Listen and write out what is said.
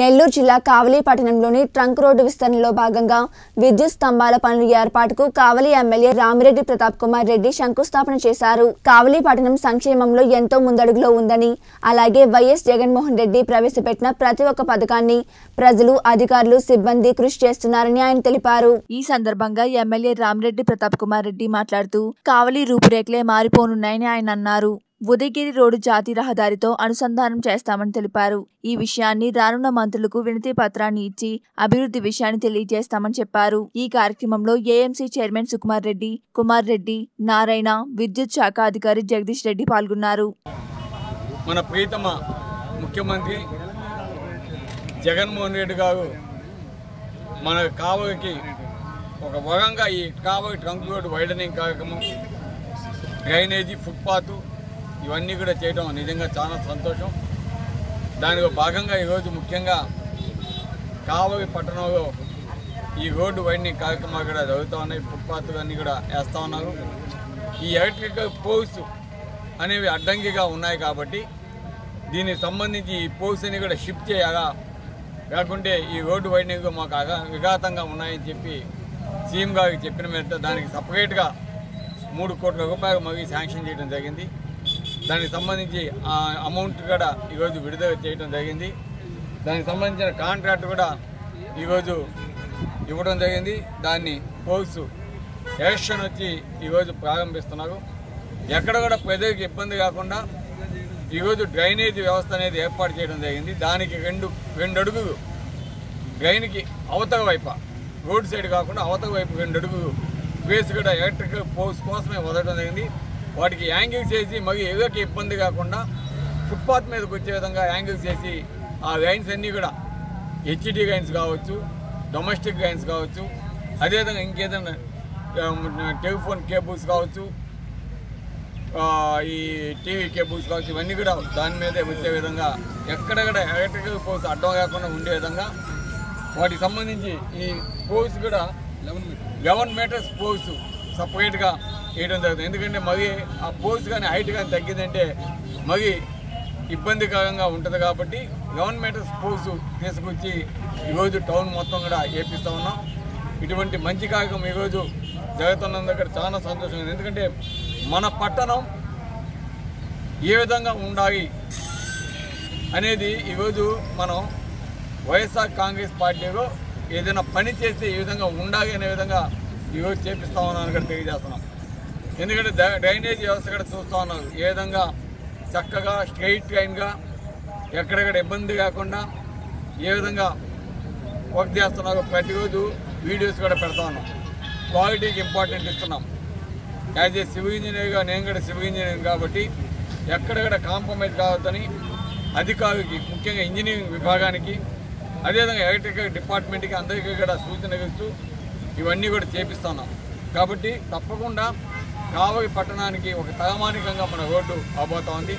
నెల్లూరు జిల్లా కావలి పట్టణంలోని trunk road విస్తరణలో భాగంగా విద్యుత్ స్తంభాల పనుల ఏర్పాటుకు కావలి ఎమ్మెల్యే రామిరెడ్డి ప్రతాప్ కుమార్ రెడ్డి శంకుస్థాపన చేశారు. కావలి పట్టణం సంక్షేమంలో ఎంతో ముందడుగులో ఉందని అలాగే వైఎస్ జగన్మోహన్ రెడ్డి ప్రవేశపెట్టిన ప్రతి ఒక్క పథకాన్ని ప్రజలు అధికారులు సిబ్బంది కృషి చేస్తున్నారని ఆయన తెలిపారు. ఈ సందర్భంగా ఎమ్మెల్యే రామిరెడ్డి ప్రతాప్ కుమార్ రెడ్డి మాట్లాడుతూ కావలి రూపురేఖలే మారిపోనున్నాయని ఆయన అన్నారు. ఉదయగిరి రోడ్డు జాతీయ రహదారితో అనుసంధానం చేస్తామని తెలిపారు. ఈ విషయాన్ని రానున్న మంత్రులకు వినతి పత్రాన్ని ఇచ్చి అభివృద్ధి విషయాన్ని తెలియజేస్తామని చెప్పారు. ఈ కార్యక్రమంలో ఏఎంసీ చైర్మన్ సుకుమార్ రెడ్డి కుమార్ రెడ్డి నారాయణ విద్యుత్ శాఖ అధికారి జగదీష్ రెడ్డి పాల్గొన్నారు. మన ప్రీతమ ముఖ్యమంత్రి జగన్మోహన్ రెడ్డి గారు మన కావలికి ఒక వరంగా ఈ కావలి ట్రంక్ రోడ్ వైడనింగ్ కార్యక్రమం డ్రైనేజీ ఫుట్పాత్ ఇవన్నీ కూడా చేయడం నిజంగా చాలా సంతోషం. దానిలో భాగంగా ఈరోజు ముఖ్యంగా కావలి పట్టణంలో ఈ రోడ్డు వైండింగ్ కార్యక్రమాలు కూడా జరుగుతూ ఉన్నాయి. ఫుట్పాత్ అన్నీ కూడా వేస్తూ ఉన్నారు. ఈ ఎలక్ట్రికల్ పోల్స్ అనేవి అడ్డంకిగా ఉన్నాయి కాబట్టి దీనికి సంబంధించి ఈ పోల్స్ అని కూడా షిఫ్ట్ చేయాలా లేకుంటే ఈ రోడ్డు వైండింగ్ మాకు విఘాతంగా ఉన్నాయని చెప్పి సీఎం గారికి చెప్పిన మీద దానికి సపరేట్గా మూడు కోట్ల రూపాయలు మరీ శాంక్షన్ చేయడం జరిగింది. దానికి సంబంధించి ఆ అమౌంట్ కూడా ఈరోజు విడుదల చేయడం జరిగింది. దానికి సంబంధించిన కాంట్రాక్ట్ కూడా ఈరోజు ఇవ్వడం జరిగింది. దాన్ని పోల్స్ ఎలక్షన్ వచ్చి ఈరోజు ప్రారంభిస్తున్నారు. ఎక్కడ కూడా ప్రజలకు ఇబ్బంది కాకుండా ఈరోజు డ్రైనేజ్ వ్యవస్థ అనేది ఏర్పాటు చేయడం జరిగింది. దానికి రెండు రెండు అడుగులు డ్రైన్కి అవతల వైపు రోడ్ సైడ్ కాకుండా అవతల వైపు రెండు అడుగులు వేసి కూడా ఎలక్ట్రికల్ పోల్స్ కోసమే వదలడం జరిగింది. వాటికి యాంగిల్స్ చేసి మరి ఎవరికి ఇబ్బంది కాకుండా ఫుట్పాత్ మీదకి వచ్చే విధంగా యాంగిల్స్ చేసి ఆ లైన్స్ అన్నీ కూడా హెచ్డి లైన్స్ కావచ్చు డొమెస్టిక్ లైన్స్ కావచ్చు అదేవిధంగా ఇంకేదైనా టెలిఫోన్ కేబుల్స్ కావచ్చు ఈ టీవీ కేబుల్స్ కావచ్చు ఇవన్నీ కూడా దాని మీదే వచ్చే విధంగా ఎక్కడెక్కడ ఎలక్ట్రికల్ పోల్స్ అడ్డం కాకుండా ఉండే విధంగా వాటికి సంబంధించి ఈ పోల్స్ కూడా లెవెన్ మీటర్స్ పోల్స్ సపరేట్గా వేయడం జరుగుతుంది. ఎందుకంటే మగి ఆ పోల్స్ కానీ హైట్ కానీ తగ్గిందంటే మగి ఇబ్బందికరంగా ఉంటుంది కాబట్టి గవర్నమెంట్ స్పోర్ట్స్ తీసుకొచ్చి ఈరోజు టౌన్ మొత్తం కూడా ఏపిస్తూ ఉన్నాం. ఇటువంటి మంచి కార్యక్రమం ఈరోజు జరుగుతున్నందుకు దగ్గర చాలా సంతోషంగా ఉంది. ఎందుకంటే మన పట్టణం ఏ విధంగా ఉండాలి అనేది ఈరోజు మనం వైఎస్ఆర్ కాంగ్రెస్ పార్టీలో ఏదైనా పని చేస్తే ఏ విధంగా ఉండాలి అనే విధంగా ఈరోజు చేపిస్తామని ఉన్నాను కూడా తెలియజేస్తున్నాం. ఎందుకంటే డ్రైనేజ్ వ్యవస్థ కూడా చూస్తూ ఉన్నారు. ఏ విధంగా చక్కగా స్ట్రైట్ లైన్గా ఎక్కడెక్కడ ఇబ్బంది కాకుండా ఏ విధంగా వర్క్ చేస్తున్నారు ప్రతిరోజు వీడియోస్ కూడా పెడతా ఉన్నాం. క్వాలిటీకి ఇంపార్టెంట్ ఇస్తున్నాం. యాజ్ ఏ సివిల్ ఇంజనీర్గా నేను కూడా సివిల్ ఇంజనీర్ కాబట్టి ఎక్కడెక్కడ కాంప్రమైజ్ కావద్దని అధికారికి ముఖ్యంగా ఇంజనీరింగ్ విభాగానికి అదేవిధంగా ఎలక్ట్రికల్ డిపార్ట్మెంట్కి అందరికీ కూడా సూచనలు ఇస్తూ ఇవన్నీ కూడా చేపిస్తున్నాం కాబట్టి తప్పకుండా కావలి పట్టణానికి ఒక తలమానికంగా మన రోడ్డు అవబోతోంది